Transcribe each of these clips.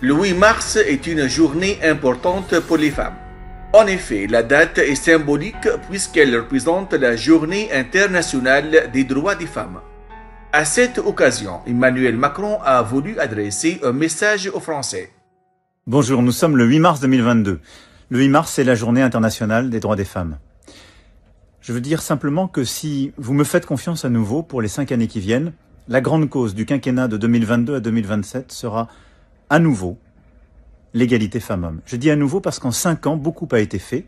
Le 8 mars est une journée importante pour les femmes. En effet, la date est symbolique puisqu'elle représente la journée internationale des droits des femmes. À cette occasion, Emmanuel Macron a voulu adresser un message aux Français. Bonjour, nous sommes le 8 mars 2022. Le 8 mars, c'est la journée internationale des droits des femmes. Je veux dire simplement que si vous me faites confiance à nouveau pour les cinq années qui viennent, la grande cause du quinquennat de 2022 à 2027 sera à nouveau l'égalité femmes-hommes. Je dis à nouveau parce qu'en cinq ans, beaucoup a été fait,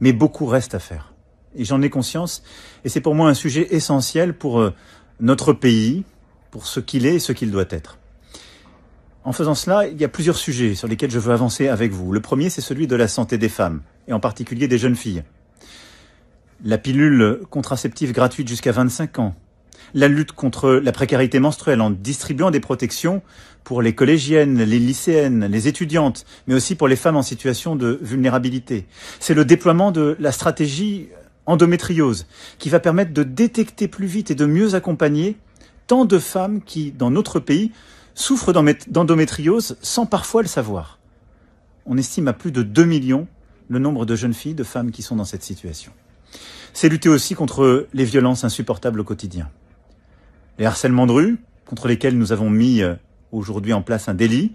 mais beaucoup reste à faire. Et j'en ai conscience, et c'est pour moi un sujet essentiel pour euh, notre pays, pour ce qu'il est et ce qu'il doit être. En faisant cela, il y a plusieurs sujets sur lesquels je veux avancer avec vous. Le premier, c'est celui de la santé des femmes, et en particulier des jeunes filles. La pilule contraceptive gratuite jusqu'à 25 ans, la lutte contre la précarité menstruelle en distribuant des protections pour les collégiennes, les lycéennes, les étudiantes, mais aussi pour les femmes en situation de vulnérabilité. C'est le déploiement de la stratégie endométriose qui va permettre de détecter plus vite et de mieux accompagner tant de femmes qui, dans notre pays, souffrent d'endométriose sans parfois le savoir. On estime à plus de 2 millions le nombre de jeunes filles, de femmes qui sont dans cette situation. C'est lutter aussi contre les violences insupportables au quotidien les harcèlements de rue, contre lesquels nous avons mis euh, aujourd'hui en place un délit.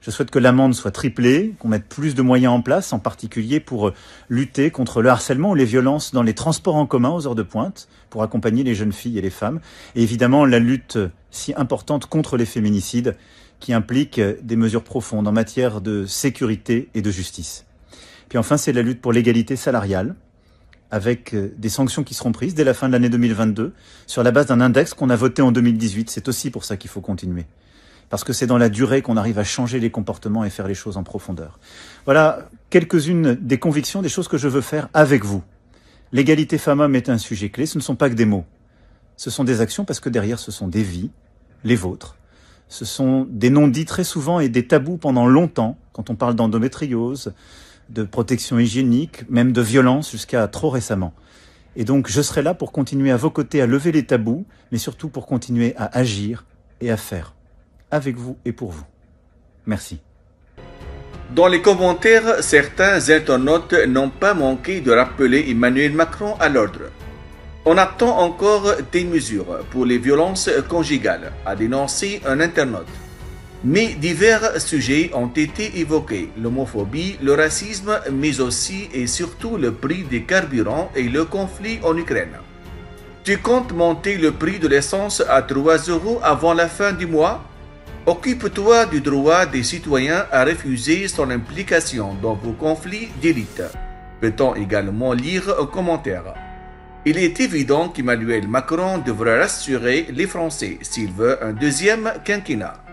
Je souhaite que l'amende soit triplée, qu'on mette plus de moyens en place, en particulier pour euh, lutter contre le harcèlement ou les violences dans les transports en commun aux heures de pointe, pour accompagner les jeunes filles et les femmes. Et évidemment, la lutte euh, si importante contre les féminicides, qui implique des mesures profondes en matière de sécurité et de justice. Puis enfin, c'est la lutte pour l'égalité salariale, avec euh, des sanctions qui seront prises dès la fin de l'année 2022 sur la base d'un index qu'on a voté en 2018. C'est aussi pour ça qu'il faut continuer. Parce que c'est dans la durée qu'on arrive à changer les comportements et faire les choses en profondeur. Voilà quelques-unes des convictions, des choses que je veux faire avec vous. L'égalité femmes-hommes est un sujet clé. Ce ne sont pas que des mots. Ce sont des actions parce que derrière, ce sont des vies, les vôtres. Ce sont des non-dits très souvent et des tabous pendant longtemps quand on parle d'endométriose, de protection hygiénique, même de violence jusqu'à trop récemment. Et donc je serai là pour continuer à vos côtés à lever les tabous, mais surtout pour continuer à agir et à faire, avec vous et pour vous. Merci. Dans les commentaires, certains internautes n'ont pas manqué de rappeler Emmanuel Macron à l'ordre. On attend encore des mesures pour les violences conjugales, a dénoncé un internaute. Mais divers sujets ont été évoqués, l'homophobie, le racisme, mais aussi et surtout le prix des carburants et le conflit en Ukraine. Tu comptes monter le prix de l'essence à 3 euros avant la fin du mois? Occupe-toi du droit des citoyens à refuser son implication dans vos conflits d'élite. Peut-on également lire un commentaire? Il est évident qu'Emmanuel Macron devra rassurer les Français s'il veut un deuxième quinquennat.